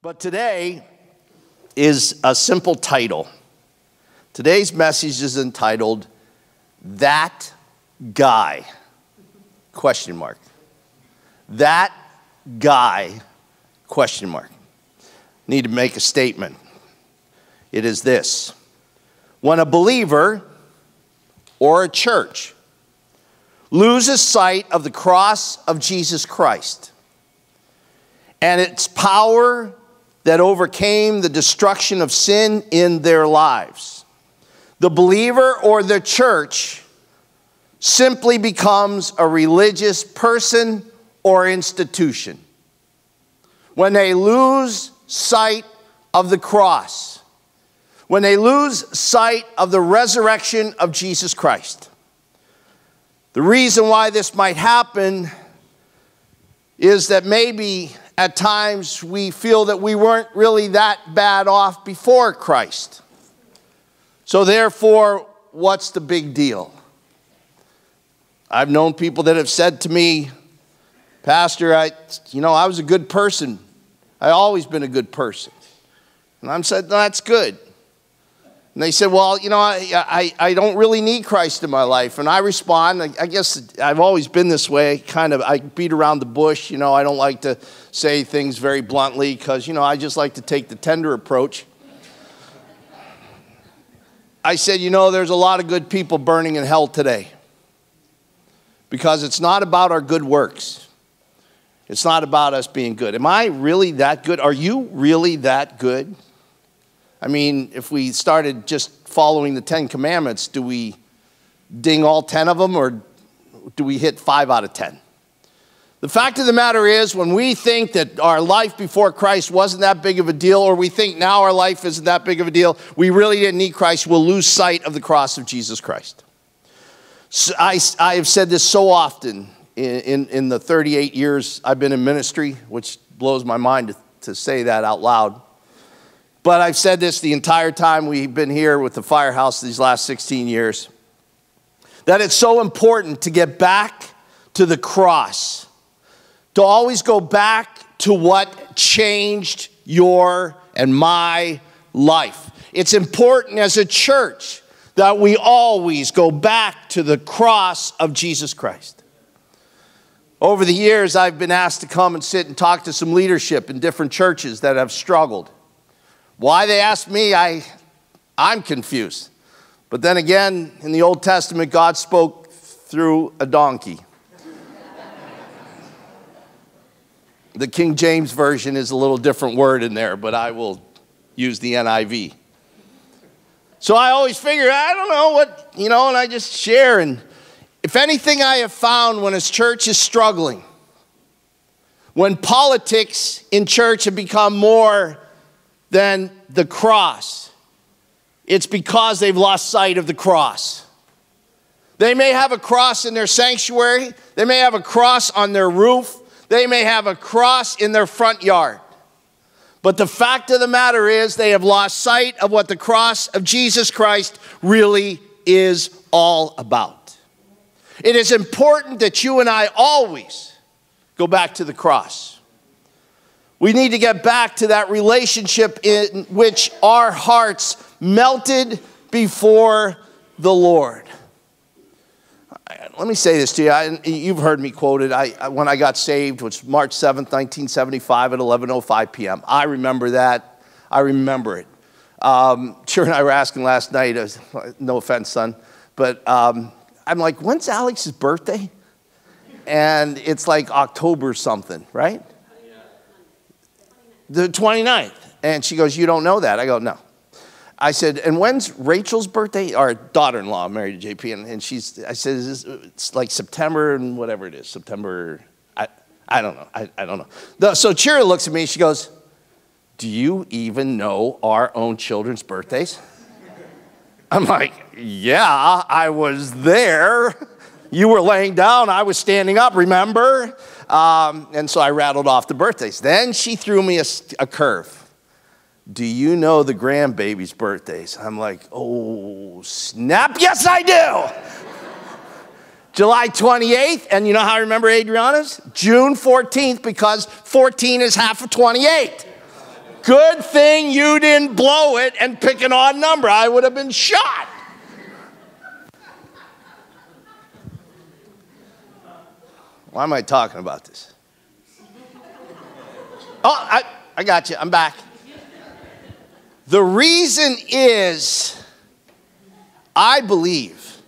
But today is a simple title. Today's message is entitled That Guy? Question mark. That guy? Question mark. Need to make a statement. It is this. When a believer or a church loses sight of the cross of Jesus Christ and its power that overcame the destruction of sin in their lives. The believer or the church simply becomes a religious person or institution. When they lose sight of the cross, when they lose sight of the resurrection of Jesus Christ. The reason why this might happen is that maybe at times we feel that we weren't really that bad off before Christ. So, therefore, what's the big deal? I've known people that have said to me, Pastor, I, you know, I was a good person. I always been a good person. And I'm said, no, that's good. And they said, Well, you know, I, I, I don't really need Christ in my life. And I respond, I, I guess I've always been this way, kind of, I beat around the bush. You know, I don't like to say things very bluntly because, you know, I just like to take the tender approach. I said, You know, there's a lot of good people burning in hell today because it's not about our good works. It's not about us being good. Am I really that good? Are you really that good? I mean, if we started just following the Ten Commandments, do we ding all 10 of them or do we hit five out of 10? The fact of the matter is, when we think that our life before Christ wasn't that big of a deal, or we think now our life isn't that big of a deal, we really didn't need Christ, we'll lose sight of the cross of Jesus Christ. So I, I have said this so often in, in, in, the 38 years I've been in ministry, which blows my mind to, to say that out loud. But I've said this the entire time we've been here with the firehouse these last 16 years that it's so important to get back to the cross, to always go back to what changed your and my life. It's important as a church that we always go back to the cross of Jesus Christ. Over the years, I've been asked to come and sit and talk to some leadership in different churches that have struggled. Why they ask me, I, I'm confused. But then again, in the Old Testament, God spoke through a donkey. the King James Version is a little different word in there, but I will use the NIV. So I always figure, I don't know what, you know, and I just share. And if anything I have found when a church is struggling, when politics in church have become more than the cross, it's because they've lost sight of the cross. They may have a cross in their sanctuary, they may have a cross on their roof, they may have a cross in their front yard. But the fact of the matter is, they have lost sight of what the cross of Jesus Christ really is all about. It is important that you and I always go back to the cross. We need to get back to that relationship in which our hearts melted before the Lord. Let me say this to you. I, you've heard me quoted. I, when I got saved, which was March 7th, 1975 at 11.05 p.m. I remember that. I remember it. Um, Sure and I were asking last night, was, no offense, son, but um, I'm like, when's Alex's birthday? And it's like October something, right? The 29th. And she goes, You don't know that? I go, No. I said, And when's Rachel's birthday? Our daughter in law married to JP. And, and she's, I said, It's like September and whatever it is, September. I, I don't know. I, I don't know. So Chira looks at me. She goes, Do you even know our own children's birthdays? I'm like, Yeah, I was there. You were laying down, I was standing up, remember? Um, and so I rattled off the birthdays. Then she threw me a, a curve. Do you know the grandbaby's birthdays? I'm like, oh, snap. Yes, I do. July 28th, and you know how I remember Adriana's? June 14th, because 14 is half of 28. Good thing you didn't blow it and pick an odd number. I would have been shot. Why am I talking about this? Oh, I, I got you. I'm back. The reason is, I believe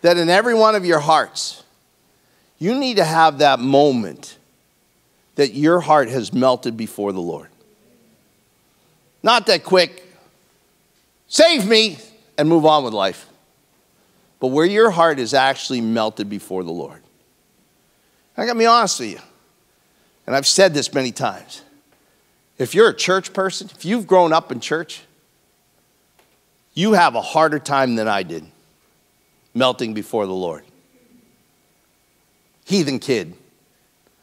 that in every one of your hearts, you need to have that moment that your heart has melted before the Lord. Not that quick, save me, and move on with life, but where your heart is actually melted before the Lord. I gotta be honest with you, and I've said this many times. If you're a church person, if you've grown up in church, you have a harder time than I did melting before the Lord. Heathen kid.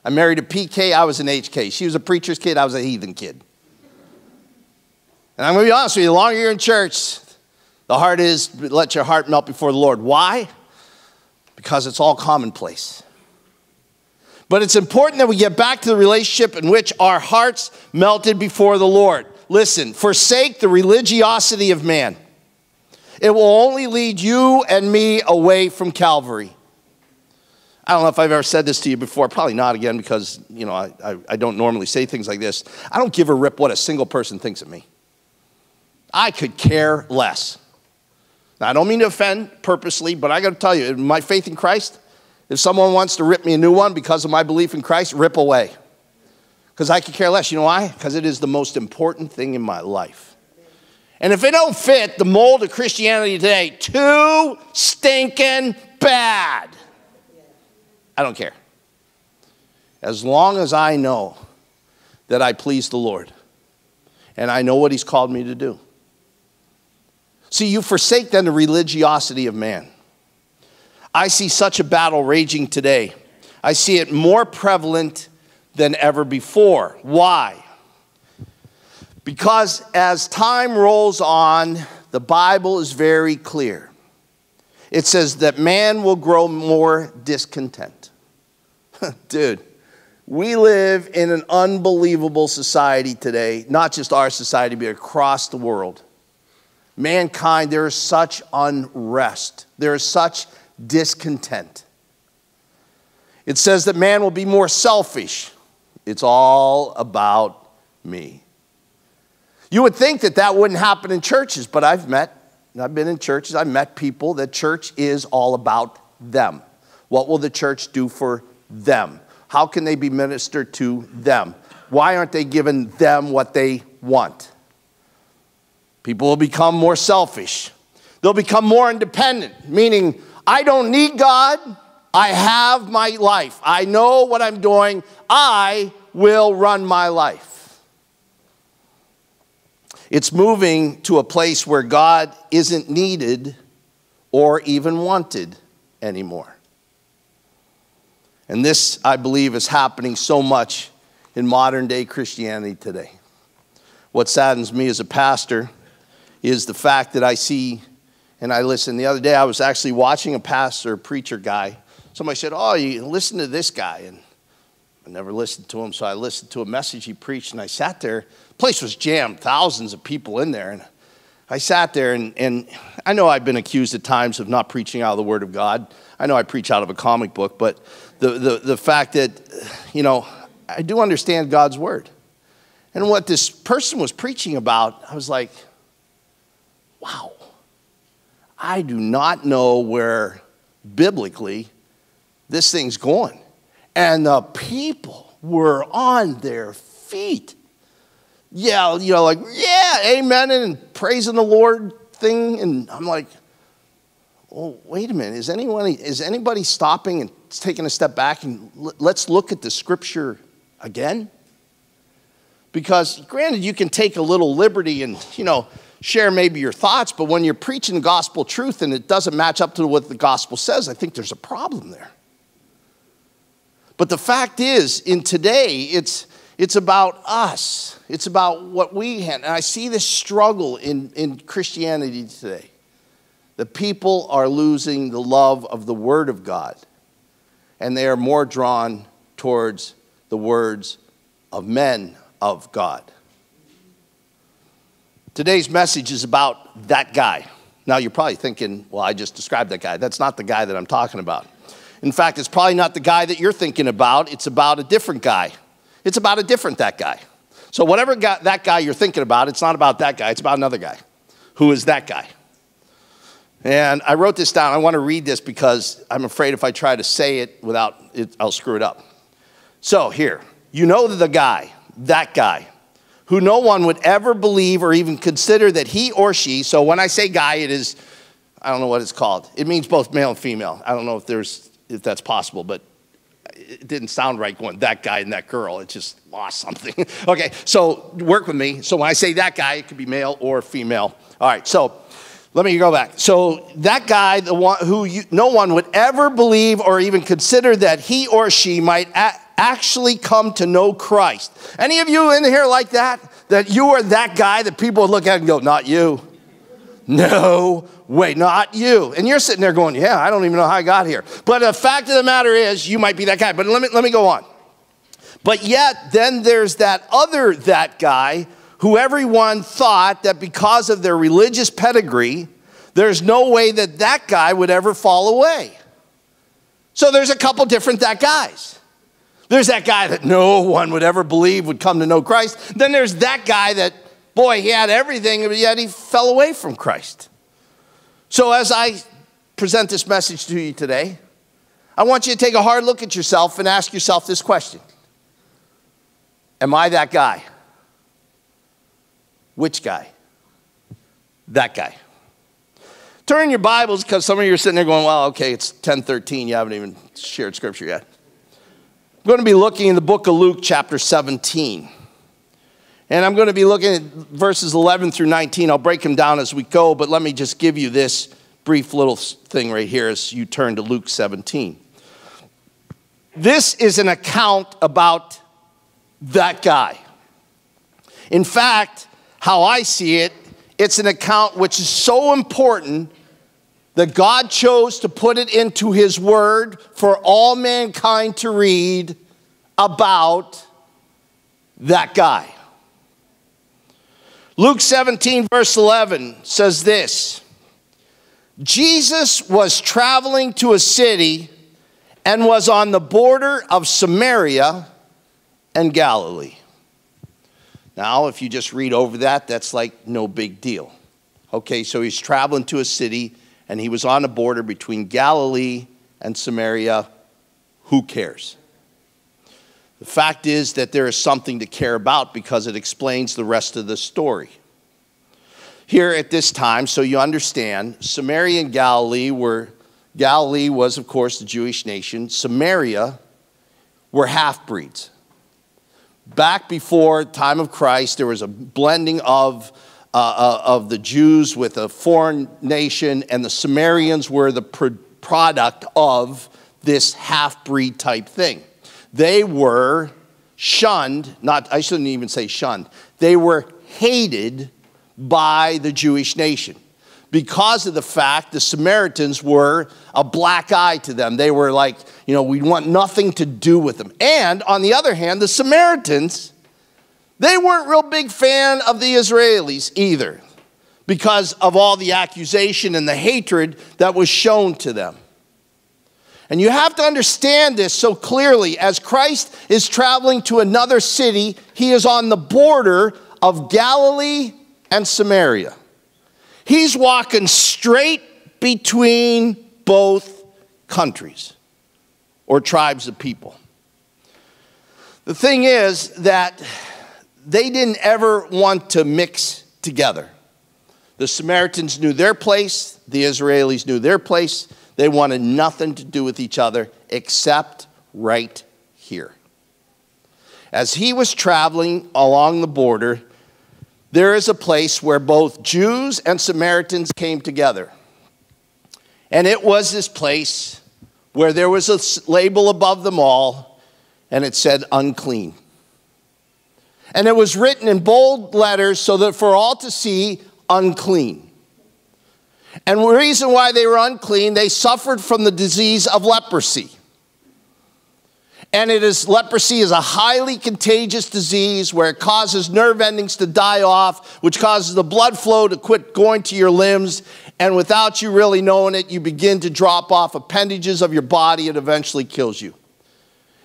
I married a PK, I was an HK. She was a preacher's kid, I was a heathen kid. And I'm gonna be honest with you, the longer you're in church, the heart is to let your heart melt before the Lord. Why? Because it's all commonplace. But it's important that we get back to the relationship in which our hearts melted before the Lord. Listen, forsake the religiosity of man. It will only lead you and me away from Calvary. I don't know if I've ever said this to you before, probably not again because, you know, I, I, I don't normally say things like this. I don't give a rip what a single person thinks of me. I could care less. Now, I don't mean to offend purposely, but I got to tell you, my faith in Christ, if someone wants to rip me a new one because of my belief in Christ, rip away. Because I could care less. You know why? Because it is the most important thing in my life. And if it don't fit the mold of Christianity today, too stinking bad. I don't care. As long as I know that I please the Lord and I know what He's called me to do. See, you forsake then the religiosity of man. I see such a battle raging today. I see it more prevalent than ever before. Why? Because as time rolls on, the Bible is very clear. It says that man will grow more discontent. Dude, we live in an unbelievable society today, not just our society, but across the world. Mankind, there is such unrest, there is such discontent. It says that man will be more selfish. It's all about me. You would think that that wouldn't happen in churches, but I've met, I've been in churches, I've met people that church is all about them. What will the church do for them? How can they be ministered to them? Why aren't they giving them what they want? People will become more selfish. They'll become more independent, meaning I don't need God. I have my life. I know what I'm doing. I will run my life. It's moving to a place where God isn't needed or even wanted anymore. And this, I believe, is happening so much in modern day Christianity today. What saddens me as a pastor is the fact that I see and I listened. The other day, I was actually watching a pastor, preacher guy. Somebody said, Oh, you listen to this guy. And I never listened to him, so I listened to a message he preached, and I sat there. The place was jammed, thousands of people in there. And I sat there, and, and I know I've been accused at times of not preaching out of the Word of God. I know I preach out of a comic book, but the, the, the fact that, you know, I do understand God's Word. And what this person was preaching about, I was like, wow. I do not know where biblically this thing's going. And the people were on their feet. Yeah, you know, like, yeah, amen, and praising the Lord thing. And I'm like, oh, wait a minute. Is anybody, is anybody stopping and taking a step back and let's look at the scripture again? Because granted, you can take a little liberty and, you know, share maybe your thoughts, but when you're preaching gospel truth and it doesn't match up to what the gospel says, I think there's a problem there. But the fact is, in today, it's, it's about us. It's about what we have. And I see this struggle in, in Christianity today. The people are losing the love of the Word of God, and they are more drawn towards the words of men of God. Today's message is about that guy. Now, you're probably thinking, well, I just described that guy. That's not the guy that I'm talking about. In fact, it's probably not the guy that you're thinking about. It's about a different guy. It's about a different that guy. So, whatever guy, that guy you're thinking about, it's not about that guy, it's about another guy. Who is that guy? And I wrote this down. I want to read this because I'm afraid if I try to say it without it, I'll screw it up. So, here, you know the guy, that guy, who no one would ever believe or even consider that he or she, so when I say guy, it is, I don't know what it's called. It means both male and female. I don't know if there's, if that's possible, but it didn't sound right going that guy and that girl. It just lost something. okay, so work with me. So when I say that guy, it could be male or female. All right, so let me go back. So that guy, the one who you, no one would ever believe or even consider that he or she might a- actually come to know Christ. Any of you in here like that? That you are that guy that people look at and go, not you. No way, not you. And you're sitting there going, yeah, I don't even know how I got here. But the fact of the matter is, you might be that guy. But let me, let me go on. But yet, then there's that other that guy who everyone thought that because of their religious pedigree, there's no way that that guy would ever fall away. So there's a couple different that guys. There's that guy that no one would ever believe would come to know Christ. Then there's that guy that, boy, he had everything, but yet he fell away from Christ. So as I present this message to you today, I want you to take a hard look at yourself and ask yourself this question Am I that guy? Which guy? That guy. Turn your Bibles because some of you are sitting there going, well, okay, it's 1013. You haven't even shared scripture yet. I'm going to be looking in the book of Luke, chapter 17. And I'm going to be looking at verses 11 through 19. I'll break them down as we go, but let me just give you this brief little thing right here as you turn to Luke 17. This is an account about that guy. In fact, how I see it, it's an account which is so important that God chose to put it into His Word for all mankind to read about that guy. Luke 17, verse 11 says this Jesus was traveling to a city and was on the border of Samaria and Galilee. Now, if you just read over that, that's like no big deal. Okay, so he's traveling to a city and he was on a border between Galilee and Samaria. Who cares? The fact is that there is something to care about because it explains the rest of the story. Here at this time, so you understand, Samaria and Galilee were, Galilee was, of course, the Jewish nation. Samaria were half breeds back before time of Christ, there was a blending of, uh, uh, of the Jews with a foreign nation, and the Samaritans were the product of this half breed type thing. They were shunned, not, I shouldn't even say shunned, they were hated by the Jewish nation because of the fact the Samaritans were a black eye to them. They were like, you know, we want nothing to do with them. And on the other hand, the Samaritans, they weren't real big fan of the Israelis either because of all the accusation and the hatred that was shown to them. And you have to understand this so clearly. As Christ is traveling to another city, he is on the border of Galilee and Samaria. He's walking straight between both countries or tribes of people. The thing is that they didn't ever want to mix together. The Samaritans knew their place, the Israelis knew their place. They wanted nothing to do with each other except right here. As he was traveling along the border, there is a place where both Jews and Samaritans came together. And it was this place where there was a label above them all, and it said unclean. And it was written in bold letters so that for all to see, unclean. And the reason why they were unclean, they suffered from the disease of leprosy. And it is leprosy is a highly contagious disease where it causes nerve endings to die off, which causes the blood flow to quit going to your limbs. And without you really knowing it, you begin to drop off appendages of your body. It eventually kills you.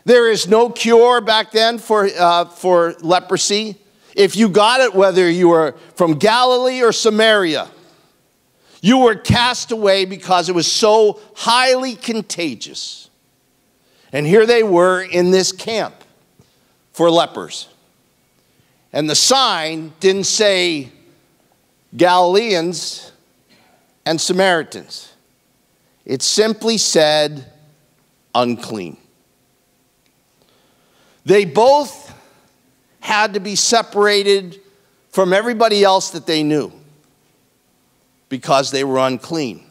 There is no cure back then for, uh, for leprosy. If you got it, whether you were from Galilee or Samaria, you were cast away because it was so highly contagious. And here they were in this camp for lepers. And the sign didn't say Galileans and Samaritans, it simply said unclean. They both had to be separated from everybody else that they knew because they were unclean.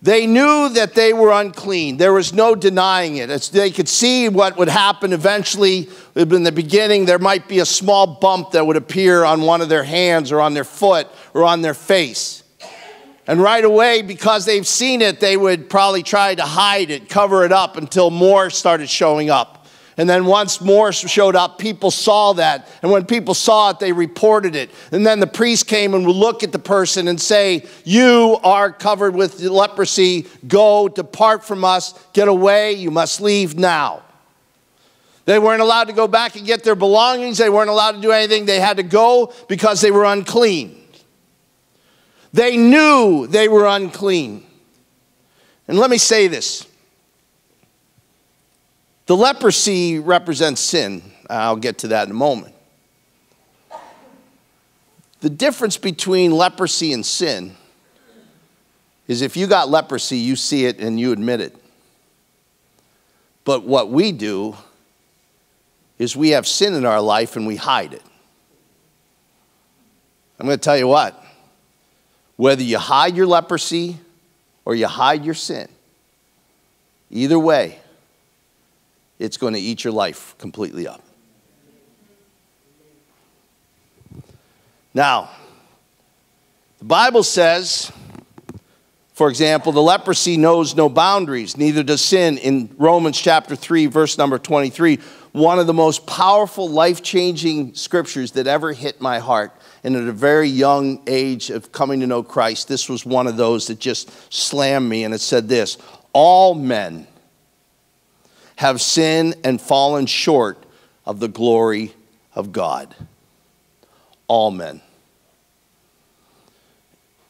They knew that they were unclean. There was no denying it. It's, they could see what would happen eventually. In the beginning, there might be a small bump that would appear on one of their hands or on their foot or on their face. And right away, because they've seen it, they would probably try to hide it, cover it up until more started showing up. And then once more showed up, people saw that. And when people saw it, they reported it. And then the priest came and would look at the person and say, You are covered with leprosy. Go, depart from us, get away. You must leave now. They weren't allowed to go back and get their belongings. They weren't allowed to do anything. They had to go because they were unclean. They knew they were unclean. And let me say this the leprosy represents sin. I'll get to that in a moment. The difference between leprosy and sin is if you got leprosy, you see it and you admit it. But what we do is we have sin in our life and we hide it. I'm going to tell you what whether you hide your leprosy or you hide your sin, either way, it's going to eat your life completely up. Now, the Bible says, for example, the leprosy knows no boundaries, neither does sin. In Romans chapter 3, verse number 23, one of the most powerful, life changing scriptures that ever hit my heart. And at a very young age of coming to know Christ, this was one of those that just slammed me. And it said this All men have sinned and fallen short of the glory of God. All men.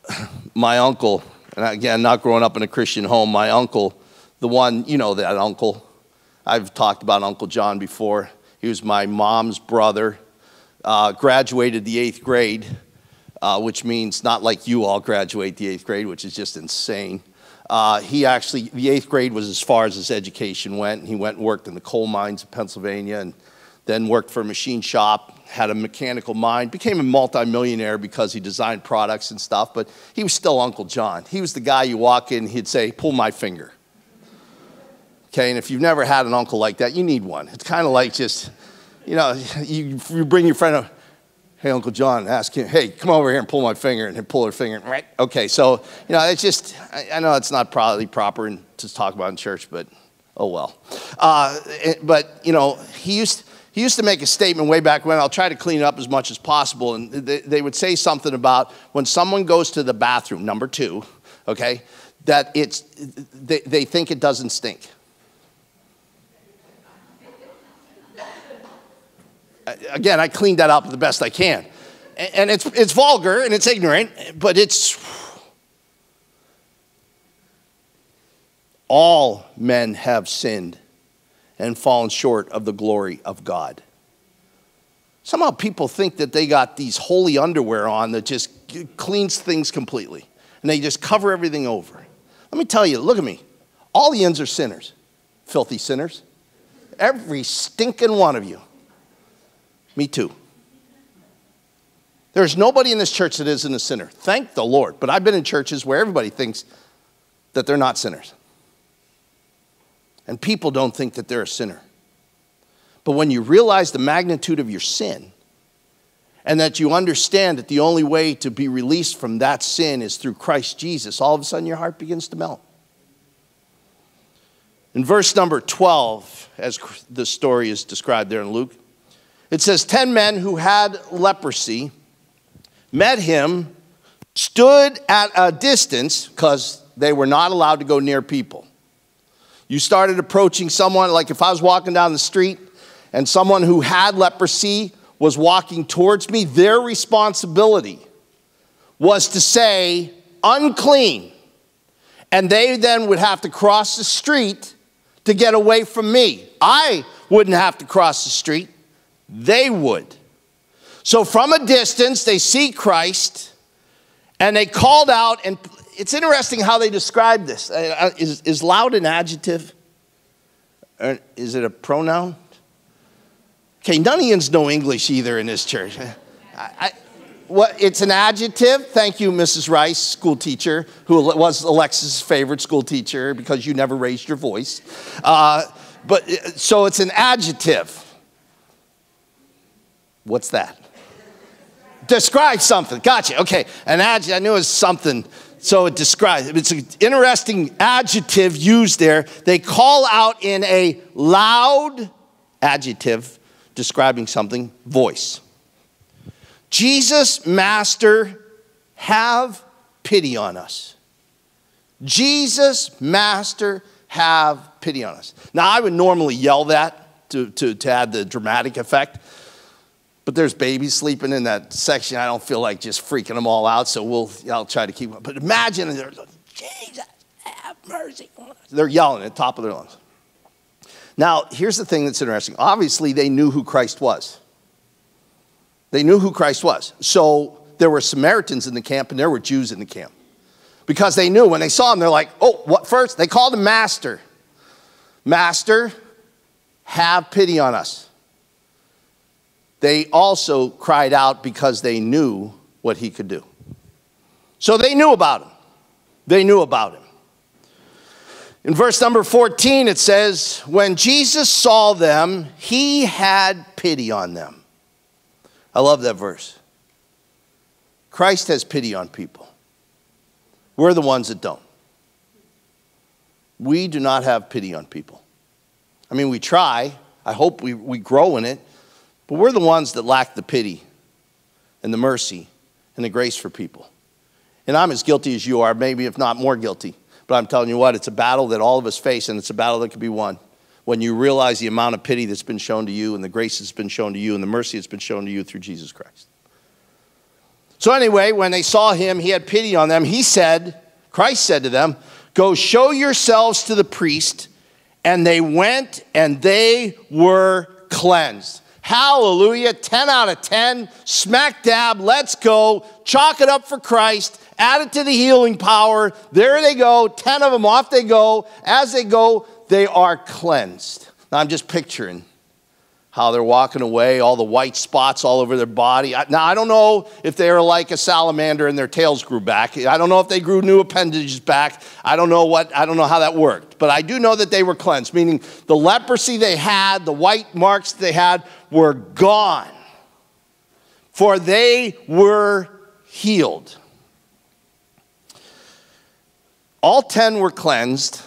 My uncle, and again, not growing up in a Christian home, my uncle, the one, you know that uncle. I've talked about Uncle John before. He was my mom's brother, uh, graduated the eighth grade, uh, which means not like you all graduate the eighth grade, which is just insane. Uh, he actually, the eighth grade was as far as his education went. He went and worked in the coal mines of Pennsylvania and then worked for a machine shop, had a mechanical mind, became a multimillionaire because he designed products and stuff, but he was still Uncle John. He was the guy you walk in, he'd say, Pull my finger. Okay, and if you've never had an uncle like that, you need one. It's kind of like just, you know, you, you bring your friend up, hey, Uncle John, ask him, hey, come over here and pull my finger, and pull her finger, right? Okay, so, you know, it's just, I, I know it's not probably proper to talk about in church, but oh well. Uh, it, but, you know, he used, he used to make a statement way back when, I'll try to clean it up as much as possible, and they, they would say something about when someone goes to the bathroom, number two, okay, that it's, they, they think it doesn't stink. Again, I cleaned that up the best I can. And it's, it's vulgar and it's ignorant, but it's. All men have sinned and fallen short of the glory of God. Somehow people think that they got these holy underwear on that just cleans things completely and they just cover everything over. Let me tell you, look at me. All the ends are sinners, filthy sinners. Every stinking one of you. Me too. There's nobody in this church that isn't a sinner. Thank the Lord. But I've been in churches where everybody thinks that they're not sinners. And people don't think that they're a sinner. But when you realize the magnitude of your sin, and that you understand that the only way to be released from that sin is through Christ Jesus, all of a sudden your heart begins to melt. In verse number 12, as the story is described there in Luke. It says 10 men who had leprosy met him, stood at a distance because they were not allowed to go near people. You started approaching someone, like if I was walking down the street and someone who had leprosy was walking towards me, their responsibility was to say, unclean. And they then would have to cross the street to get away from me. I wouldn't have to cross the street, they would. So from a distance, they see Christ and they called out, and it's interesting how they describe this. Uh, uh, is, is loud an adjective? Or is it a pronoun? Okay, of know English either in this church. I, I, what, it's an adjective. Thank you, Mrs. Rice, school teacher, who was Alexis' favorite school teacher because you never raised your voice. Uh, but uh, so it's an adjective. What's that? Describe something. Gotcha. Okay, an adjective. I knew it was something. So it describes. It's an interesting adjective used there. They call out in a loud adjective describing something voice. Jesus, Master, have pity on us. Jesus, Master, have pity on us. Now, I would normally yell that to, to, to add the dramatic effect, but there's babies sleeping in that section. I don't feel like just freaking them all out, so we'll, I'll try to keep But imagine they're Jesus, have mercy. They're yelling at the top of their lungs. Now, here's the thing that's interesting. Obviously, they knew who Christ was. They knew who Christ was. So there were Samaritans in the camp and there were Jews in the camp. Because they knew when they saw him, they're like, oh, what first? They called him Master. Master, have pity on us. They also cried out because they knew what he could do. So they knew about him. They knew about him. In verse number 14, it says, When Jesus saw them, he had pity on them. I love that verse. Christ has pity on people. We're the ones that don't. We do not have pity on people. I mean, we try. I hope we, we grow in it. But we're the ones that lack the pity and the mercy and the grace for people. And I'm as guilty as you are, maybe if not more guilty. But I'm telling you what, it's a battle that all of us face, and it's a battle that can be won when you realize the amount of pity that's been shown to you and the grace that's been shown to you and the mercy that's been shown to you through Jesus Christ. So, anyway, when they saw him, he had pity on them. He said, Christ said to them, Go show yourselves to the priest. And they went and they were cleansed. Hallelujah. 10 out of 10. Smack dab. Let's go. Chalk it up for Christ. Add it to the healing power. There they go. 10 of them off they go. As they go, they are cleansed. Now, I'm just picturing how they're walking away, all the white spots all over their body. Now, I don't know if they are like a salamander and their tails grew back. I don't know if they grew new appendages back. I don't know what, I don't know how that worked. But I do know that they were cleansed, meaning the leprosy they had, the white marks they had, were gone. For they were healed. All 10 were cleansed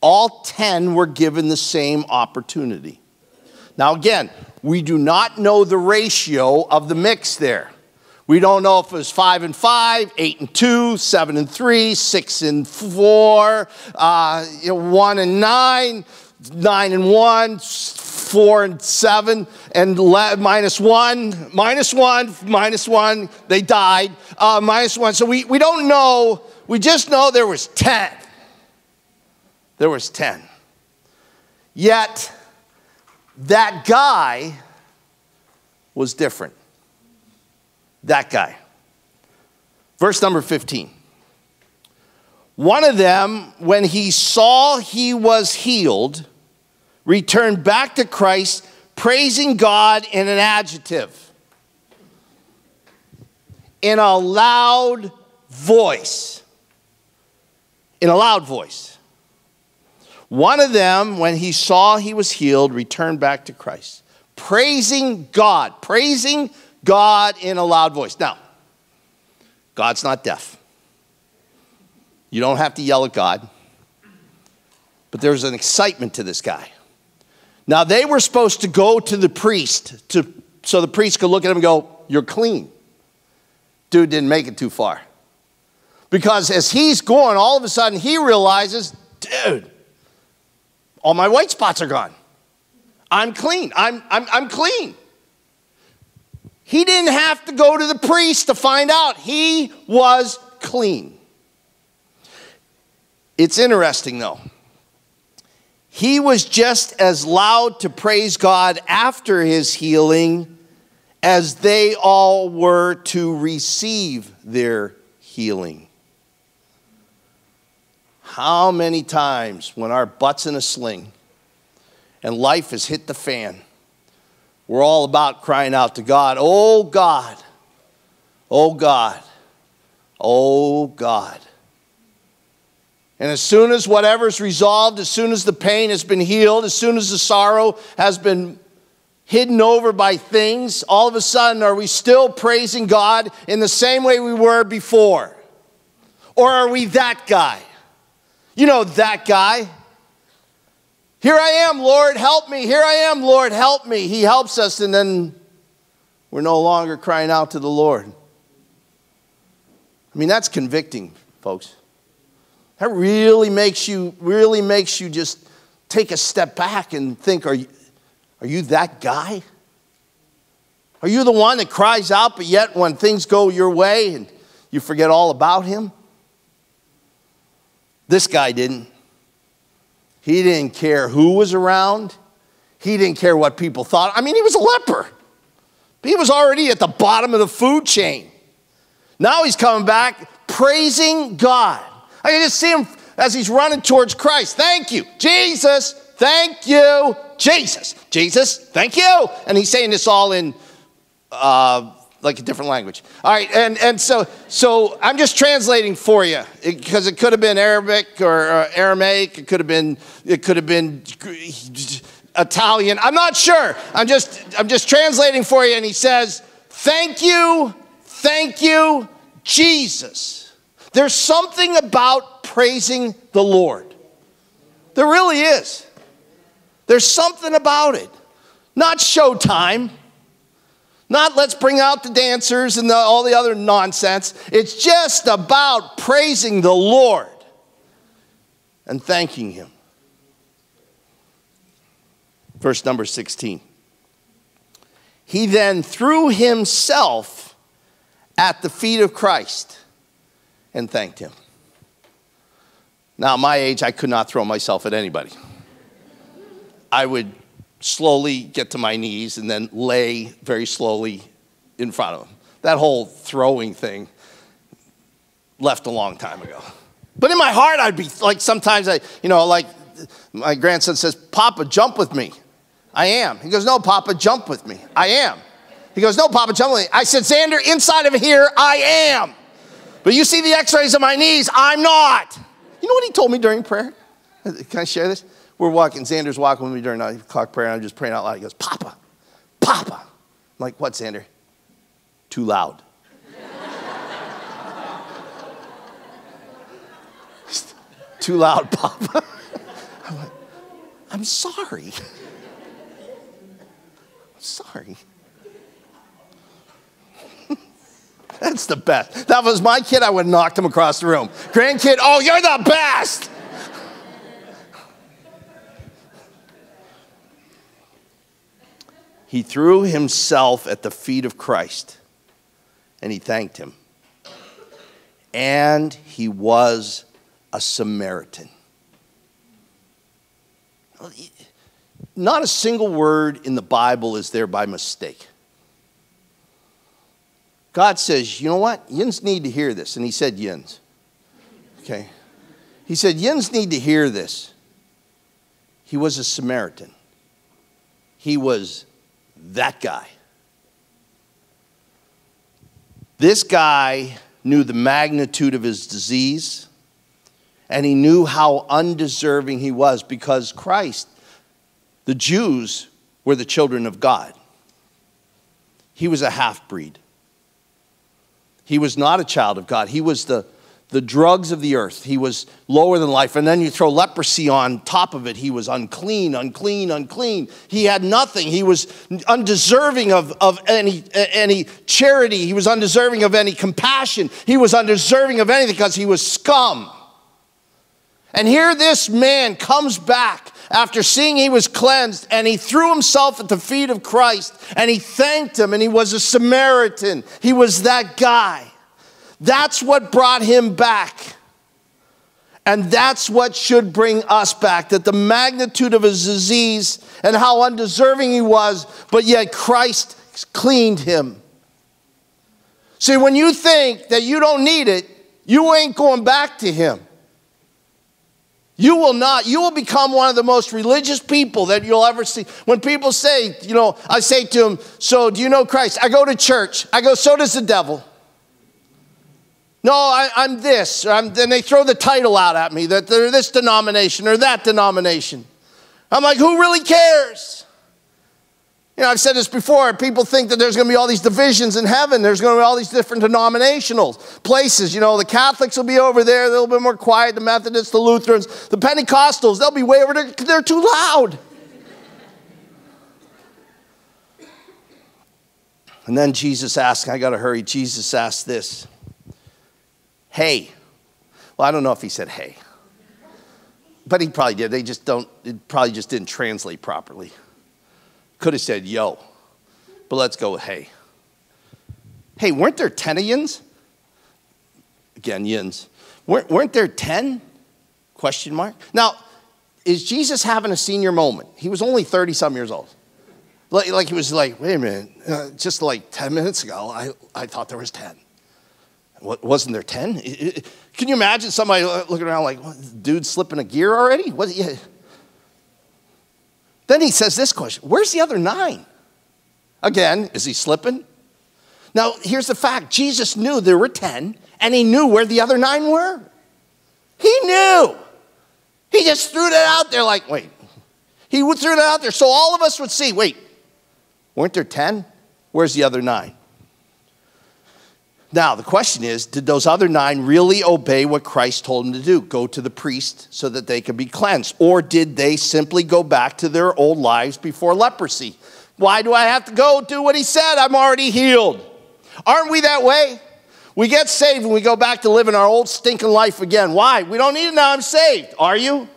all 10 were given the same opportunity. Now, again, we do not know the ratio of the mix there. We don't know if it was five and five, eight and two, seven and three, six and four, uh, one and nine, nine and one, four and seven, and minus one, minus one, minus one. They died. Uh, minus one. So we, we don't know. We just know there was ten. There was 10. Yet that guy was different. That guy. Verse number 15. One of them, when he saw he was healed, returned back to Christ, praising God in an adjective, in a loud voice. In a loud voice. One of them, when he saw he was healed, returned back to Christ, praising God, praising God in a loud voice. Now, God's not deaf. You don't have to yell at God. But there's an excitement to this guy Now they were supposed to go to the priest to, so the priest could look at him and go, You're clean. Dude didn't make it too far. Because as he's going, all of a sudden he realizes, dude, all my white spots are gone. I'm clean. I'm, I'm, I'm clean. He didn't have to go to the priest to find out. He was clean. It's interesting though. He was just as loud to praise God after his healing as they all were to receive their healing. How many times when our butt's in a sling and life has hit the fan, we're all about crying out to God, Oh God, oh God, oh God. And as soon as whatever's resolved, as soon as the pain has been healed, as soon as the sorrow has been hidden over by things, all of a sudden, are we still praising God in the same way we were before? Or are we that guy? You know, that guy. Here I am, Lord, help me. Here I am, Lord, help me. He helps us, and then we're no longer crying out to the Lord. I mean, that's convicting, folks. That really makes you, really makes you just take a step back and think, are you, are you that guy? Are you the one that cries out, but yet when things go your way and you forget all about him? This guy didn't. He didn't care who was around. He didn't care what people thought. I mean, he was a leper. He was already at the bottom of the food chain. Now he's coming back praising God. I can just see him as he's running towards Christ. Thank you, Jesus. Thank you, Jesus. Jesus, thank you. And he's saying this all in uh, like a different language. All right, and, and so, so I'm just translating for you because it, it, could have been Arabic or uh, Aramaic. It could have been, it could have been Italian. I'm not sure. I'm just, I'm just translating for you. And he says, thank you, thank you, Jesus. There's something about praising the Lord. There really is. There's something about it. Not showtime, not let's bring out the dancers and the, all the other nonsense. It's just about praising the Lord and thanking Him. Verse number 16. He then threw himself at the feet of Christ and thanked him. Now, my age, I could not throw myself at anybody. I would slowly get to my knees and then lay very slowly in front of him. That whole throwing thing left a long time ago. But in my heart, I'd be like, sometimes I, you know, like my grandson says, Papa, jump with me. I am. He goes, No, Papa, jump with me. I am. He goes, No, Papa, jump with me. I said, Xander, inside of here, I am. But you see the x rays of my knees, I'm not. You know what he told me during prayer? Can I share this? We're walking, Xander's walking with me during 9 o'clock prayer, and I'm just praying out loud. He goes, Papa, Papa. I'm like, what, Xander? Too loud. Too loud, Papa. I'm like, I'm sorry. I'm sorry. That's the best. That was my kid, I would have knocked him across the room. Grandkid, oh, you're the best. He threw himself at the feet of Christ and he thanked him. And he was a Samaritan. Not a single word in the Bible is there by mistake. God says, you know what? Yins need to hear this. And he said, Yins. Okay. He said, Yins need to hear this. He was a Samaritan. He was that guy. This guy knew the magnitude of his disease and he knew how undeserving he was because Christ, the Jews, were the children of God. He was a half breed. He was not a child of God. He was the, the drugs of the earth. He was lower than life. And then you throw leprosy on top of it. He was unclean, unclean, unclean. He had nothing. He was undeserving of, of any, any charity. He was undeserving of any compassion. He was undeserving of anything because he was scum. And here this man comes back after seeing he was cleansed and he threw himself at the feet of Christ and he thanked him and he was a Samaritan. He was that guy. That's what brought him back. And that's what should bring us back that the magnitude of his disease and how undeserving he was, but yet Christ cleaned him. See, when you think that you don't need it, you ain't going back to him. You will not, you will become one of the most religious people that you'll ever see. When people say, you know, I say to them, So do you know Christ? I go to church. I go, So does the devil. No, I, am this. I'm, then they throw the title out at me that they're this denomination or that denomination. I'm like, who really cares? You know, I've said this before. People think that there's going to be all these divisions in heaven. There's going to be all these different denominational places. You know, the Catholics will be over there. They'll be more quiet. The Methodists, the Lutherans, the Pentecostals, they'll be way over there. They're too loud. and then Jesus asked, I got to hurry. Jesus asked this hey. Well, I don't know if he said hey, but he probably did. They just don't, it probably just didn't translate properly. Could have said yo, but let's go with hey. Hey, weren't there 10 of yins? Again, yins. Weren't, weren't there 10? Question mark. Now, is Jesus having a senior moment? He was only 30 some years old. Like, like he was like, wait a minute, uh, just like 10 minutes ago, I, I thought there was 10. Wasn't there 10? Can you imagine somebody looking around like, dude slipping a gear already? What, yeah. Then he says this question Where's the other nine? Again, is he slipping? Now, here's the fact Jesus knew there were 10, and he knew where the other nine were. He knew. He just threw that out there like, wait. He threw that out there so all of us would see wait, weren't there 10? Where's the other nine? Now, the question is did those other nine really obey what Christ told them to do? Go to the priest so that they could be cleansed? Or did they simply go back to their old lives before leprosy? Why do I have to go do what he said? I'm already healed. Aren't we that way? We get saved and we go back to living our old stinking life again. Why? We don't need it now, I'm saved. Are you?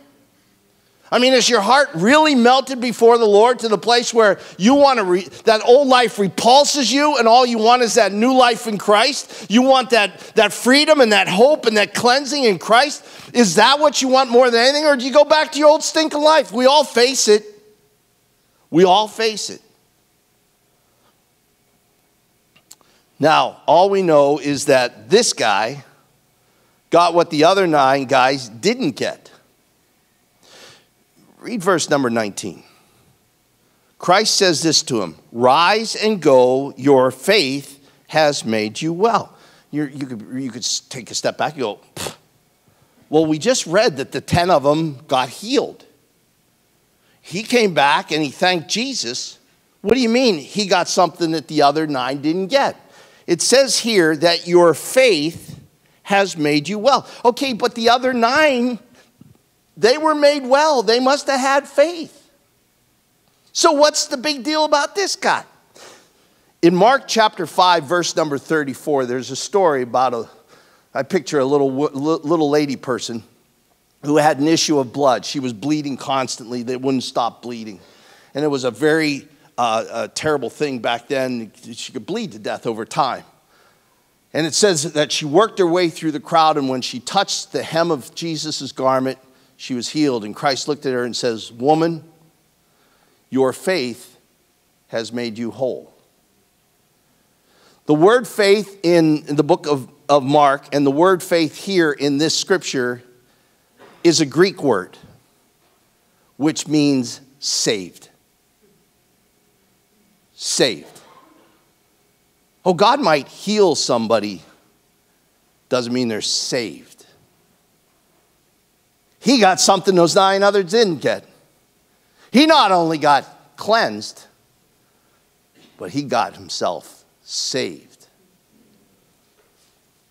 I mean, is your heart really melted before the Lord to the place where you want to, that old life repulses you and all you want is that new life in Christ? You want that, that freedom and that hope and that cleansing in Christ? Is that what you want more than anything? Or do you go back to your old stinking life? We all face it. We all face it. Now, all we know is that this guy got what the other nine guys didn't get. Read verse number 19. Christ says this to him Rise and go, your faith has made you well. You're, you could, you could take a step back and go, Well, we just read that the 10 of them got healed. He came back and he thanked Jesus. What do you mean he got something that the other nine didn't get? It says here that your faith has made you well. Okay, but the other nine they were made well. They must have had faith. So, what's the big deal about this guy? In Mark chapter 5, verse number 34, there's a story about a, I picture a little, little lady person who had an issue of blood. She was bleeding constantly, they wouldn't stop bleeding. And it was a very uh, a terrible thing back then. She could bleed to death over time. And it says that she worked her way through the crowd, and when she touched the hem of Jesus' garment, she was healed. And Christ looked at her and says, Woman, your faith has made you whole. The word faith in, the book of, of Mark and the word faith here in this scripture is a Greek word, which means saved. Saved. Oh, God might heal somebody, doesn't mean they're saved. He got something those nine others didn't get. He not only got cleansed, but he got himself saved.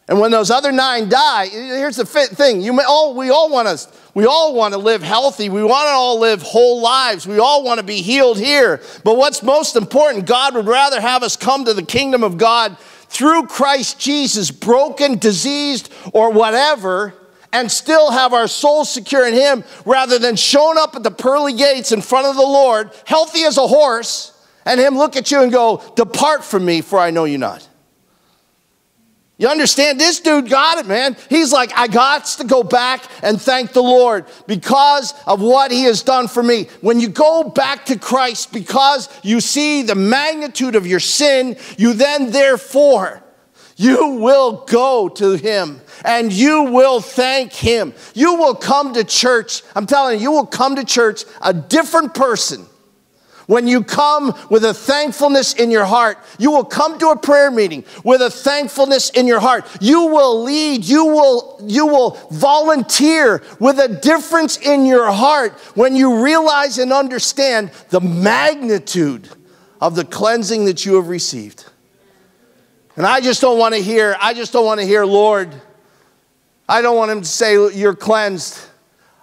And when those other nine die, here's the thing: you all, we all want we all want to live healthy. We want to all live whole lives. We all want to be healed here. But what's most important, God would rather have us come to the kingdom of God through Christ Jesus, broken, diseased, or whatever, and still have our souls secure in Him rather than showing up at the pearly gates in front of the Lord, healthy as a horse, and Him look at you and go, Depart from me, for I know you not. You understand? This dude got it, man. He's like, I got to go back and thank the Lord because of what he has done for me. When you go back to Christ because you see the magnitude of your sin, you then, therefore, you will go to him and you will thank him. You will come to church. I'm telling you, you will come to church a different person when you come with a thankfulness in your heart, you will come to a prayer meeting with a thankfulness in your heart. You will lead, you will, you will volunteer with a difference in your heart when you realize and understand the magnitude of the cleansing that you have received. And I just don't want to hear, I just don't want to hear, Lord, I don't want him to say, You're cleansed.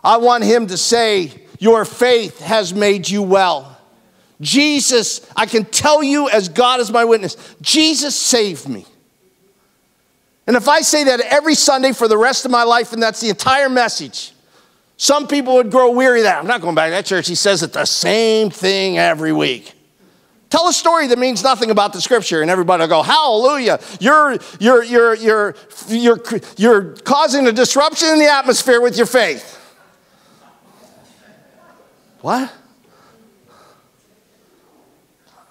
I want him to say, Your faith has made you well. Jesus, I can tell you as God is my witness, Jesus saved me. And if I say that every Sunday for the rest of my life, and that's the entire message, some people would grow weary that I'm not going back to that church. He says it the same thing every week. Tell a story that means nothing about the scripture, and everybody will go, Hallelujah. You're, you're, you're, you're, you're, you're causing a disruption in the atmosphere with your faith. What?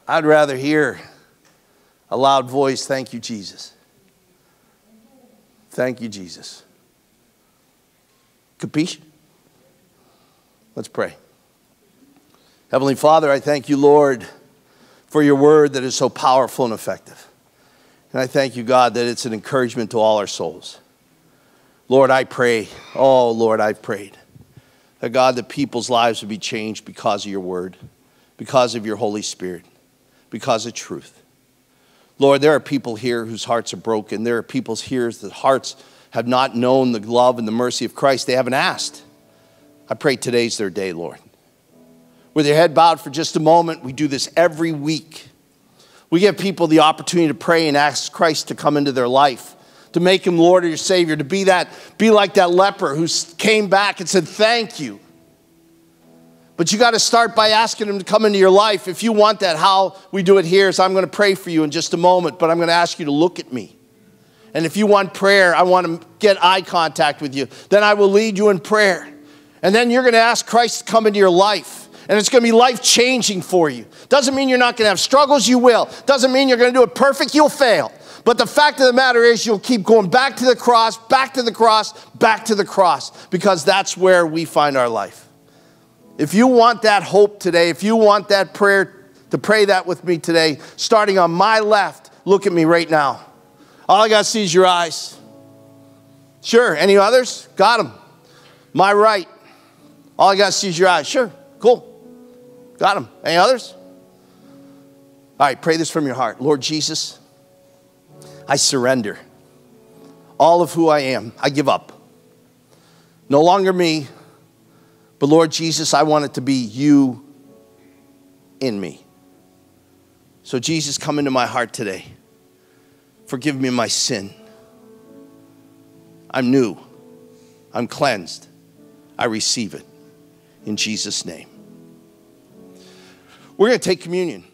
I'd rather hear a loud voice, Thank you, Jesus. Thank you, Jesus. Capiche? Let's pray. Heavenly Father, I thank you, Lord, for your word that is so powerful and effective. And I thank you, God, that it's an encouragement to all our souls. Lord, I pray, oh, Lord, I've prayed that God, that people's lives would be changed because of your word, because of your Holy Spirit because of truth. Lord, there are people here whose hearts are broken. There are people here whose hearts have not known the love and the mercy of Christ. They haven't asked. I pray today's their day, Lord. With your head bowed for just a moment, we do this every week. We give people the opportunity to pray and ask Christ to come into their life, to make him Lord or your Savior, to be that, be like that leper who came back and said, Thank you. But you got to start by asking Him to come into your life. If you want that, how we do it here is I'm going to pray for you in just a moment, but I'm going to ask you to look at me. And if you want prayer, I want to get eye contact with you. Then I will lead you in prayer. And then you're going to ask Christ to come into your life. And it's going to be life changing for you. Doesn't mean you're not going to have struggles, you will. Doesn't mean you're going to do it perfect, you'll fail. But the fact of the matter is, you'll keep going back to the cross, back to the cross, back to the cross, because that's where we find our life. If you want that hope today, if you want that prayer, to pray that with me today, starting on my left, look at me right now. All I got to see is your eyes. Sure. Any others? Got them. My right. All I got to see is your eyes. Sure. Cool. Got them. Any others? All right, pray this from your heart. Lord Jesus, I surrender all of who I am. I give up. No longer me, but Lord Jesus, I want it to be you in me. So, Jesus, come into my heart today. Forgive me my sin. I'm new. I'm cleansed. I receive it in Jesus' name. We're going to take communion.